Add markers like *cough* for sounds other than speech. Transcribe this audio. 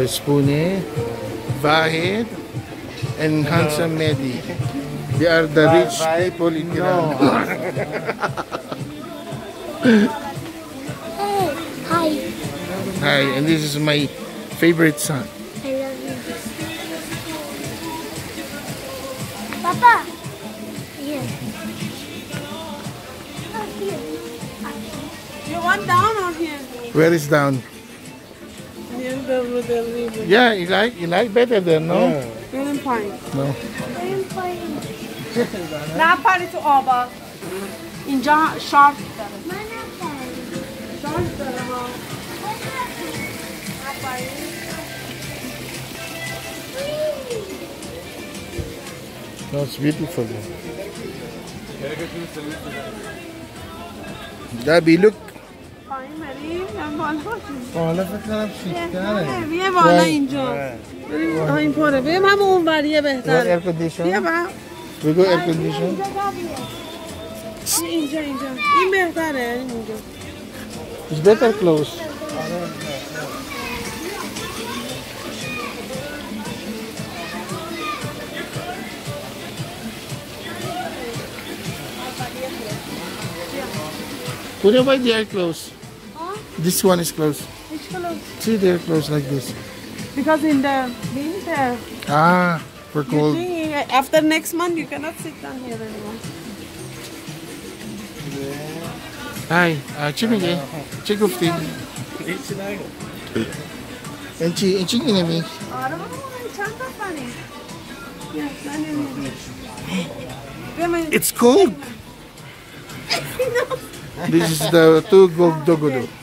There's Pune, Vahid, and Handsome Mehdi. They are the Va- rich Vahid? people in No. Iran. *laughs* Hey, hi. Hi, and this is my favorite son. I love you. Papa. Here. Here. You want down or here? Where is down? Yeah, you like you like better than no. Yeah. Not in pine. No. Not party to Oba. In John Sharp. That's beautiful. Gabi, look پایین بریم من بالا بالا فکر کنم شیکتره. بیه بالا اینجا. بریم این پره بریم هم اون بریه بهتره. بیا با بگو ایر اینجا اینجا این بهتره اینجا. It's better close. Put away the air close. This one is closed. It's closed. See, they're closed like this. Because in the winter. Ah, for cold. After next month, you cannot sit down here anymore. Hi, uh, Chimige. Chigufti. Enchi, enchi ni mi. Arama mo. It's cold. *laughs* this is the two dogolo.